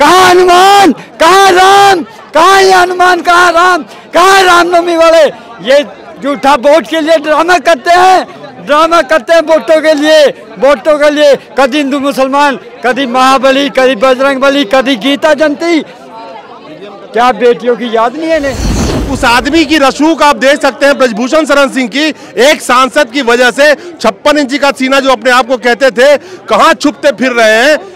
कहाँ हनुमान? कहाँ राम? कहाँ हनुमान? कहाँ राम? कहाँ रामनवमी वाले? ये झूठा वोट के लिए ड्रामा करते हैं। ड्रामा करते हैं वोटों के लिए। वोटों के लिए। कभी हिंदू मुसलमान, कभी महाबली, कभी बजरंग बली, कभी गीता जयंती। क्या बेटियों की याद नहीं है इन्हें? उस आदमी की रसूख आप देख सकते हैं ब्रजभूषण शरण सिंह की। एक सांसद की वजह से छप्पन इंची का सीना जो अपने आप को कहते थे, कहाँ छुपते फिर रहे हैं?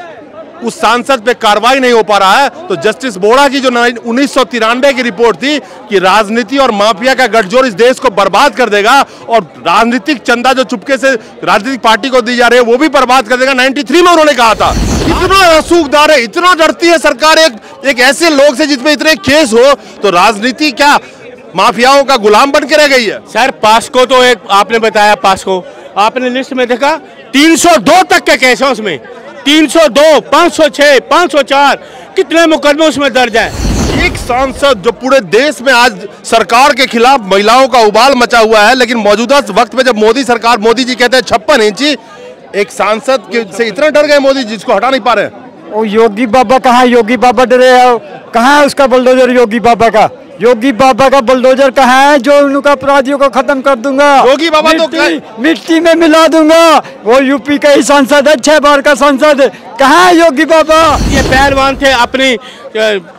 उस सांसद पे कार्रवाई नहीं हो पा रहा है। तो जस्टिस बोड़ा की जो उन्नीस की रिपोर्ट थी कि राजनीति और माफिया का गठजोड़ इस देश को बर्बाद कर देगा और राजनीतिक चंदा जो चुपके से राजनीतिक पार्टी को दी जा रही है, वो भी बर्बाद कर देगा। 93 में उन्होंने कहा था। इतना रसूखदार है, इतना डरती है सरकार एक एक ऐसे लोग से जिसमें इतने केस हो तो राजनीति क्या माफियाओं का गुलाम बन के रह गई है? सर, पास्को तो एक आपने बताया, पास्को। आपने लिस्ट में देखा 302 तक के केस हैं उसमें। 302, 506, 504 कितने मुकदमे उसमें दर्ज हैं? एक सांसद जो पूरे देश में आज सरकार के खिलाफ महिलाओं का उबाल मचा हुआ है लेकिन मौजूदा वक्त में जब मोदी सरकार मोदी जी कहते हैं छप्पन इंची एक सांसद के से इतना डर गए मोदी जी जिसको हटा नहीं पा रहे योगी बाबा कहा योगी बाबा डरे कहाँ है उसका बुलडोजर योगी बाबा का? योगी बाबा का बुलडोजर कहाँ है? जो उनका अपराधियों को खत्म कर दूँगा। योगी बाबा तो मिट्टी, मिट्टी में मिला दूँगा। वो यूपी का ही सांसद है छह बार का सांसद। कहाँ है योगी बाबा? ये पहलवान थे अपनी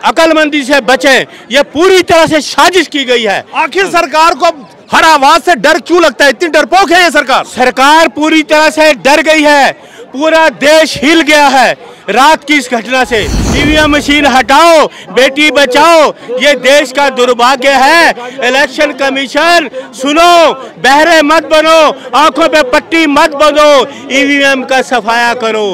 अकलमंदी से बचे। ये पूरी तरह से साजिश की गई है। आखिर सरकार को हर आवाज़ से डर क्यों लगता है? इतनी डरपोक है ये सरकार। सरकार पूरी तरह से डर गई है। पूरा देश हिल गया है। रात की इस घटना से ईवीएम मशीन हटाओ, बेटी बचाओ, ये देश का दुर्भाग्य है। इलेक्शन कमीशन, सुनो, बहरे मत बनो, आँखों पे पट्टी मत बनो, ईवीएम का सफाया करो।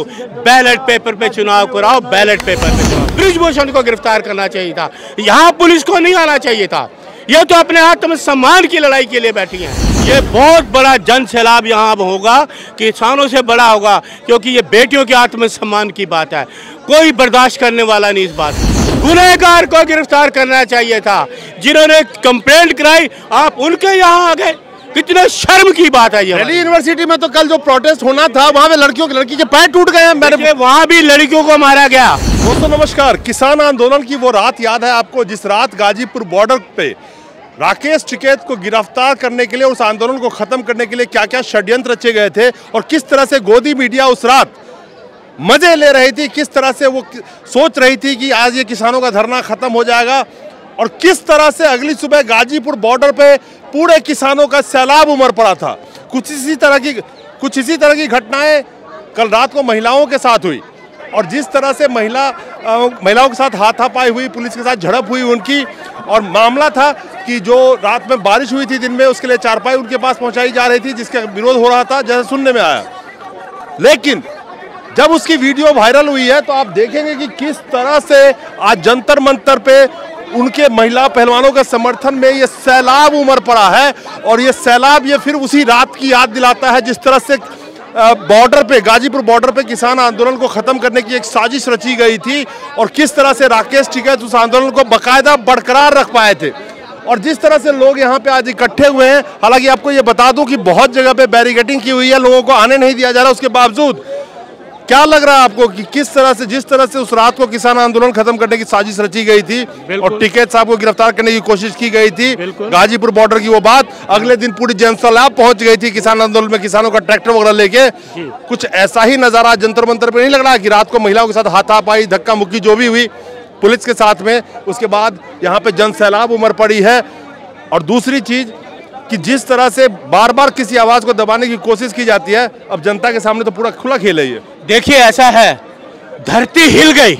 बैलेट पेपर पे चुनाव कराओ, बैलेट पेपर पे चुनाव। ब्रिजभूषण को गिरफ़्तार करना चाहिए था। यहाँ पुलिस को नहीं आना चाहिए था। ये तो अपने आत्म सम्मान की लड़ाई के लिए बैठी हैं। ये बहुत बड़ा जन सैलाब यहाँ अब होगा किसानों से बड़ा होगा क्योंकि ये बेटियों के आत्म सम्मान की बात है। कोई बर्दाश्त करने वाला नहीं इस बात गुनहगार को गिरफ़्तार करना चाहिए था। जिन्होंने कंप्लेंट कराई आप उनके यहाँ आ गए। कितने शर्म की बात है ये दिल्ली यूनिवर्सिटी में तो कल जो प्रोटेस्ट होना था वहाँ पे लड़कियों के लड़की के पैर टूट गए हैं वहाँ भी लड़कियों को मारा गया। दोस्तों नमस्कार। किसान आंदोलन की वो रात याद है आपको जिस रात गाजीपुर बॉर्डर पे राकेश टिकैत को गिरफ़्तार करने के लिए, उस आंदोलन को खत्म करने के लिए क्या क्या षड्यंत्र रचे गए थे और किस तरह से गोदी मीडिया उस रात मज़े ले रही थी, किस तरह से वो सोच रही थी कि आज ये किसानों का धरना खत्म हो जाएगा और किस तरह से अगली सुबह गाजीपुर बॉर्डर पे पूरे किसानों का सैलाब उमड़ पड़ा था। कुछ इसी तरह की, कुछ इसी तरह की घटनाएँ कल रात को महिलाओं के साथ हुई और जिस तरह से महिला महिलाओं के साथ हाथापाई हुई, पुलिस के साथ झड़प हुई उनकी और मामला था कि जो रात में बारिश हुई थी दिन में, उसके लिए चारपाई उनके पास पहुंचाई जा रही थी, जिसका विरोध हो रहा था, जैसे सुनने में आया। लेकिन जब उसकी वीडियो वायरल हुई है तो आप देखेंगे कि किस तरह से आज जंतर मंतर पे उनके महिला पहलवानों के समर्थन में ये सैलाब उमड़ पड़ा है, और ये सैलाब ये फिर उसी रात की याद दिलाता है, जिस तरह से बॉर्डर पे, गाजीपुर बॉर्डर पे किसान आंदोलन को खत्म करने की एक साजिश रची गई थी, और किस तरह से राकेश टिकैत उस आंदोलन को बकायदा बरकरार रख पाए थे। और जिस तरह से लोग यहाँ पे आज इकट्ठे हुए हैं हालाँकि आपको ये बता दूँ कि बहुत जगह पे बैरिकेटिंग की हुई है लोगों को आने नहीं दिया जा रहा उसके बावजूद क्या लग रहा है आपको कि किस तरह से जिस तरह से उस रात को किसान आंदोलन खत्म करने की साजिश रची गई थी और टिकैत साहब को गिरफ़्तार करने की कोशिश की गई थी गाजीपुर बॉर्डर की वो बात अगले दिन पूरी जनसलाब पहुँच गई थी किसान आंदोलन में किसानों का ट्रैक्टर वगैरह लेके। कुछ ऐसा ही नज़ारा जंतर मंतर पे नहीं लग रहा कि रात को महिलाओं के साथ हाथापाई धक्का मुक्की जो भी हुई पुलिस के साथ में, उसके बाद यहाँ पे जन सैलाब उमर पड़ी है। और दूसरी चीज़ कि जिस तरह से बार बार किसी आवाज़ को दबाने की कोशिश की जाती है, अब जनता के सामने तो पूरा खुला खेल है ये। देखिए, ऐसा है, धरती हिल गई।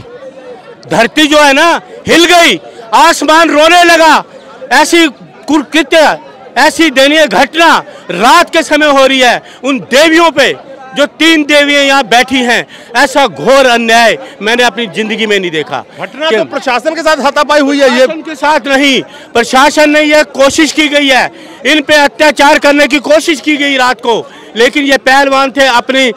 धरती जो है ना, हिल गई। आसमान रोने लगा। ऐसी कुकृत्य ऐसी दयनीय घटना रात के समय हो रही है, उन देवियों पे। जो तीन देवियाँ यहाँ बैठी हैं ऐसा घोर अन्याय मैंने अपनी ज़िंदगी में नहीं देखा। घटना तो प्रशासन के साथ हाथापाई हुई है ये के साथ नहीं प्रशासन ने यह कोशिश की गई है। इन पे अत्याचार करने की कोशिश की गई रात को लेकिन ये पहलवान थे अपनी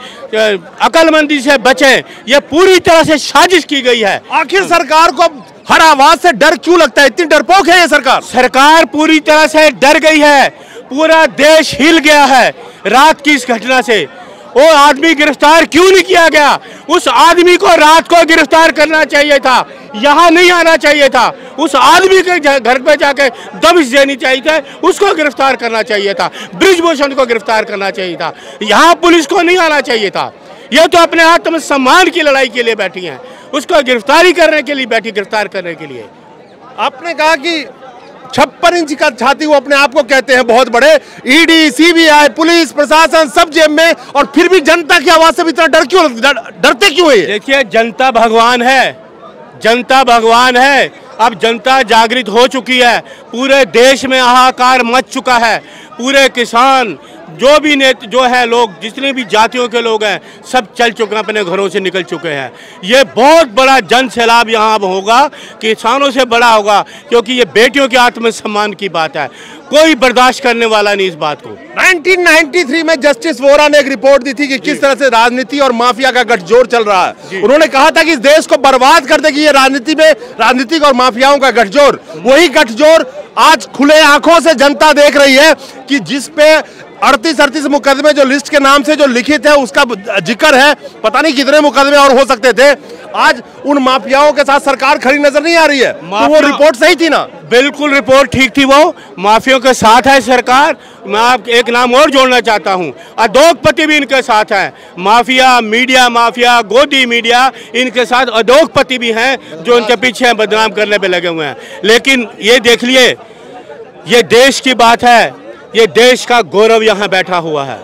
अकलमंदी से बचे। ये पूरी तरह से साजिश की गई है। आखिर सरकार को हर आवाज़ से डर क्यों लगता है? इतनी डरपोक है ये सरकार। सरकार पूरी तरह से डर गई है। पूरा देश हिल गया है रात की इस घटना से। वो आदमी गिरफ़्तार क्यों नहीं किया गया? उस आदमी को रात को गिरफ़्तार करना चाहिए था, यहाँ नहीं आना चाहिए था। उस आदमी के घर पे जाके दबिश देनी चाहिए था उसको गिरफ़्तार करना चाहिए था, ब्रिजभूषण को गिरफ़्तार करना चाहिए था। यहाँ पुलिस को नहीं आना चाहिए था। ये तो अपने आत्मसम्मान की लड़ाई के लिए बैठी हैं, उसको गिरफ्तारी करने के लिए बैठी, गिरफ़्तार करने के लिए। आपने कहा कि छप्पन इंच का छाती वो अपने आप को कहते हैं बहुत बड़े। ईडी सीबीआई पुलिस, प्रशासन, सब जेब में, और फिर भी जनता की आवाज़ से भी इतना डर क्यों डरते क्यों है देखिए, जनता भगवान है। जनता भगवान है। अब जनता जागृत हो चुकी है। पूरे देश में हाहाकार मच चुका है। पूरे किसान जो भी नेत जो है लोग जितने भी जातियों के लोग हैं सब चल चुके हैं अपने घरों से निकल चुके हैं। ये बहुत बड़ा जन सैलाब यहाँ अब होगा किसानों से बड़ा होगा क्योंकि ये बेटियों के आत्मसम्मान की बात है। कोई बर्दाश्त करने वाला नहीं इस बात को। 1993 में जस्टिस वोरा ने एक रिपोर्ट दी थी कि किस तरह से राजनीति और माफिया का गठजोड़ चल रहा है। उन्होंने कहा था कि इस देश को बर्बाद कर देगी ये राजनीति में राजनीतिक और माफियाओं का गठजोड़। वही गठजोड़ आज खुले आँखों से जनता देख रही है कि जिस पे अड़तीस अड़तीस मुकदमे जो लिस्ट के नाम से जो लिखित है उसका ज़िक्र है। पता नहीं कितने मुकदमे और हो सकते थे। आज उन माफियाओं के साथ सरकार खड़ी नज़र नहीं आ रही है। तो वो रिपोर्ट सही थी ना? बिल्कुल रिपोर्ट ठीक थी वो। माफियों के साथ है सरकार। मैं आप एक नाम और जोड़ना चाहता हूँ। अधोगपति भी इनके साथ है। माफिया मीडिया माफिया गोदी मीडिया इनके साथ अधोगपति भी हैं जो इनके पीछे हैं, बदनाम करने पे लगे हुए हैं। लेकिन ये देख लिए ये देश की बात है। ये देश का गौरव यहाँ बैठा हुआ है।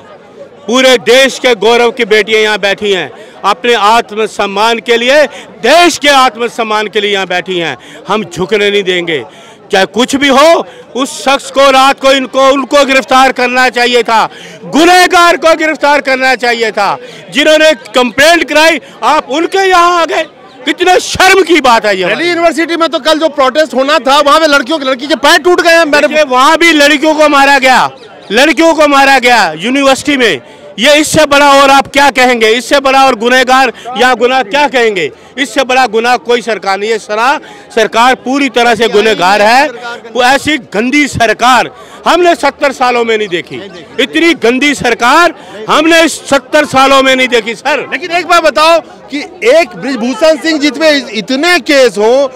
पूरे देश के गौरव की बेटियाँ यहाँ बैठी हैं। अपने आत्मसम्मान के लिए, देश के आत्मसम्मान के लिए यहाँ बैठी हैं। हम झुकने नहीं देंगे। चाहे कुछ भी हो, उस शख्स को रात को इनको, उनको गिरफ़्तार करना चाहिए था। गुनहगार को गिरफ़्तार करना चाहिए था। जिन्होंने कंप्लेंट कराई, आप उनके यहाँ आ गए। कितने शर्म की बात है ये दिल्ली यूनिवर्सिटी में तो कल जो प्रोटेस्ट होना था वहाँ पे लड़कियों के लड़की के पैर टूट गए हैं मैंने वहाँ भी लड़कियों को मारा गया। लड़कियों को मारा गया यूनिवर्सिटी में। ये इससे बड़ा और आप क्या कहेंगे? इससे बड़ा और गुनहगार या गुना क्या कहेंगे? इससे बड़ा गुनाह कोई सरकार नहीं है। सरा सरकार पूरी तरह से गुनहगार है। वो ऐसी गंदी सरकार हमने सत्तर सालों में नहीं देखी। इतनी गंदी सरकार हमने सत्तर सालों में नहीं देखी, सर। लेकिन एक बात बताओ कि एक ब्रिजभूषण सिंह जितने इतने केस हो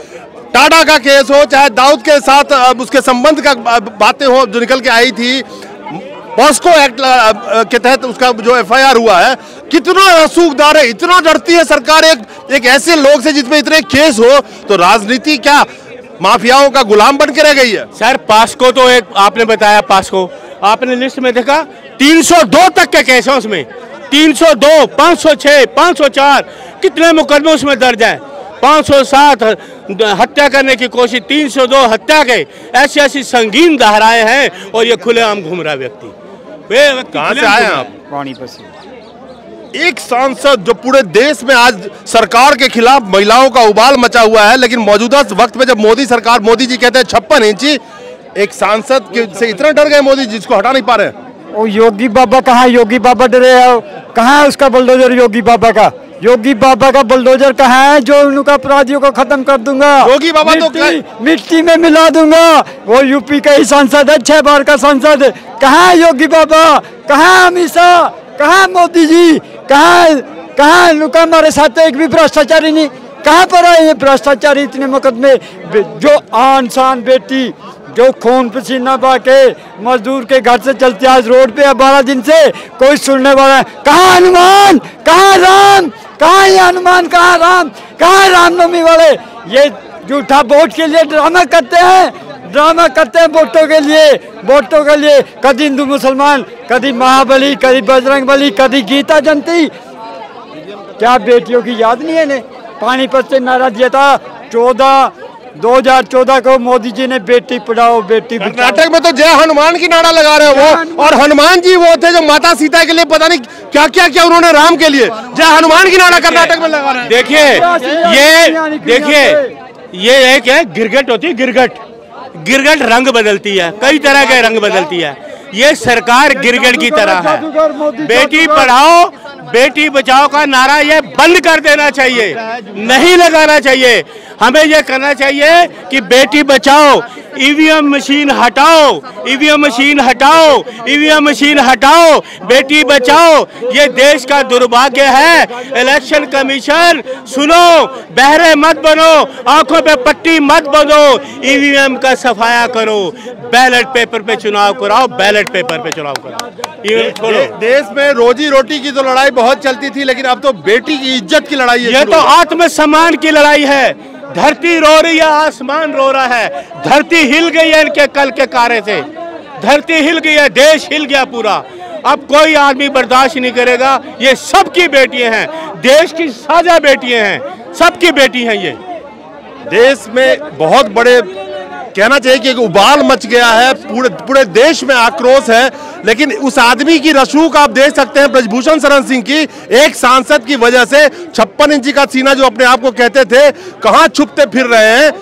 टाटा का केस हो, चाहे दाऊद के साथ उसके संबंध का बातें हो, जो निकल के आई थी पॉस्को एक्ट के तहत उसका जो एफआईआर हुआ है कितना रसूखदार है इतना डरती है सरकार एक एक ऐसे लोग से जिसमें इतने केस हो तो राजनीति क्या माफियाओं का गुलाम बन के रह गई है? सर पास्को तो एक आपने बताया पास्को। आपने लिस्ट में देखा 302 तक के केस हैं उसमें। 302 506 504 कितने मुकदमे उसमें दर्ज हैं? 507 हत्या करने की कोशिश 302 हत्या के ऐसी ऐसी संगीन दहराए हैं और ये खुलेआम घूम रहा व्यक्ति। वे कहाँ से आए हैं आप। पानीपत से एक सांसद जो पूरे देश में आज सरकार के खिलाफ महिलाओं का उबाल मचा हुआ है लेकिन मौजूदा वक्त में जब मोदी सरकार मोदी जी कहते हैं छप्पन इंची एक सांसद के से इतना डर गए मोदी जी जिसको हटा नहीं पा रहे वो योगी बाबा कहाँ? योगी बाबा डरे है। कहाँ है उसका बुलडोजर योगी बाबा का? योगी बाबा का बुलडोजर कहाँ है? जो उनका अपराधियों को खत्म कर दूँगा। योगी बाबा तो मिट्टी, में मिला दूँगा। वो यूपी का ही सांसद है छह बार का सांसद। कहाँ है योगी बाबा? कहाँ अमित शाह? कहाँ मोदी जी? कहाँ कहाँ है? उनका हमारे साथ एक भी भ्रष्टाचारी नहीं? कहाँ पर आए ये भ्रष्टाचारी इतने मुकदमे? जो आन शान बेटी, जो खून पसीना बहा के मजदूर के घर से चलते आज रोड पे बारह दिन से, कोई सुनने वाला है? कहाँ हनुमान? कहाँ राम? कहाँ ये हनुमान? कहाँ राम? कहाँ रामनवमी वाले? ये झूठा वोट के लिए ड्रामा करते हैं। ड्रामा करते हैं वोटों के लिए वोटों के लिए। कभी हिंदू मुसलमान कभी महाबली कभी बजरंग बली कभी गीता जयंती। क्या बेटियों की याद नहीं है इन्हें? पानीपत से नारा दिया था चौदह 2014 को मोदी जी ने बेटी पढ़ाओ बेटी बचाओ। कर्नाटक में तो जय हनुमान की नारा लगा रहे हैं वो। और हनुमान जी वो थे जो माता सीता के लिए पता नहीं क्या क्या क्या उन्होंने राम के लिए। जय हनुमान की नारा कर्नाटक में लगा रहे हैं। देखिए ये देखिए ये एक है गिरगट होती है गिरगट। गिरगट रंग बदलती है कई तरह के रंग बदलती है। ये सरकार गिरगट की तरह है। बेटी पढ़ाओ बेटी बचाओ का नारा ये बंद कर देना चाहिए, नहीं लगाना चाहिए। हमें ये करना चाहिए कि बेटी बचाओ, ईवीएम मशीन हटाओ, ईवीएम मशीन हटाओ, ईवीएम मशीन हटाओ, बेटी बचाओ। ये देश का दुर्भाग्य है। इलेक्शन कमीशन, सुनो, बहरे मत बनो, आँखों पे पट्टी मत बनो ईवीएम का सफाया करो, बैलेट पेपर पे चुनाव कराओ, बैलेट पेपर पे चुनाव कराओ। दे- देश में रोजी रोटी की तो लड़ाई बहुत चलती थी लेकिन अब तो बेटी की इज़्ज़त की लड़ाई है ये तो गई। आत्मसम्मान की लड़ाई है। धरती रो रही है आसमान रो रहा है। धरती हिल गई है इनके कल के कार्य से। धरती हिल गई है देश हिल गया पूरा। अब कोई आदमी बर्दाश्त नहीं करेगा। ये सबकी बेटियाँ हैं। देश की साझा बेटियाँ हैं। सबकी बेटी हैं ये। देश में बहुत बड़े कहना चाहिए कि एक उबाल मच गया है, पूरे पूरे देश में आक्रोश है, लेकिन उस आदमी की रसूख आप देख सकते हैं, ब्रजभूषण शरण सिंह की, एक सांसद की वजह से छप्पन इंची का सीना जो अपने आप को कहते थे, कहाँ छुपते फिर रहे हैं,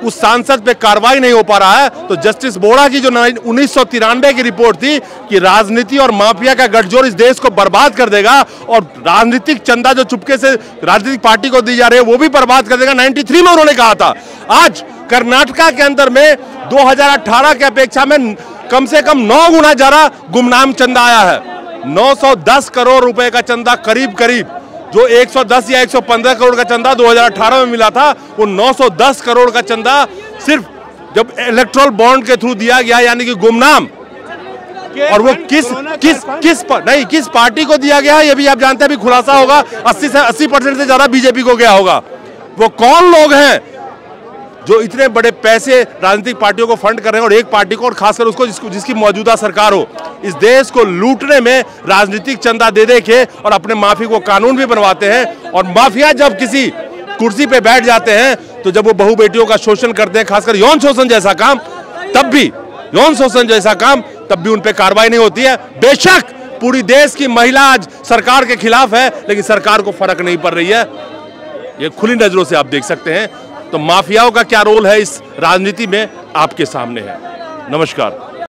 उस सांसद पे कार्रवाई नहीं हो पा रहा है। तो जस्टिस बोरा की जो उन्नीस सौ तिरानवे की रिपोर्ट थी कि राजनीति और माफिया का गठजोड़ इस देश को बर्बाद कर देगा और राजनीतिक चंदा जो चुपके से राजनीतिक पार्टी को दी जा रही है, वो भी बर्बाद कर देगा 93 में उन्होंने कहा था। आज कर्नाटका के अंदर में 2018 के अपेक्षा में कम से कम नौ गुना ज़्यादा गुमनाम चंदा आया है। 910 करोड़ रुपए का चंदा करीब करीब जो 110 या 115 करोड़ का चंदा 2018 में मिला था वो 910 करोड़ का चंदा सिर्फ़ जब इलेक्ट्रोल बॉन्ड के थ्रू दिया गया यानी कि गुमनाम। और वो किस किस किस पर, नहीं किस पार्टी को दिया गया है ये भी आप जानते हैं अभी खुलासा होगा 80 से 80 परसेंट से ज़्यादा बीजेपी को गया होगा। वो कौन लोग हैं? जो इतने बड़े पैसे राजनीतिक पार्टियों को फंड कर रहे हैं और एक पार्टी को और खासकर उसको जिसको, जिसकी मौजूदा सरकार हो, इस देश को लूटने में राजनीतिक चंदा दे दे के और अपने माफ़ी को कानून भी बनवाते हैं और माफिया जब किसी कुर्सी पे बैठ जाते हैं तो जब वो बहु बेटियों का शोषण करते हैं, खासकर यौन शोषण जैसा काम, तब भी, यौन शोषण जैसा काम, तब भी उन पर कार्रवाई नहीं होती है। बेशक पूरी देश की महिला आज सरकार के खिलाफ है, लेकिन सरकार को फ़र्क नहीं पड़ रही है। ये खुली नज़रों से आप देख सकते हैं। तो माफियाओं का क्या रोल है इस राजनीति में? आपके सामने है। नमस्कार।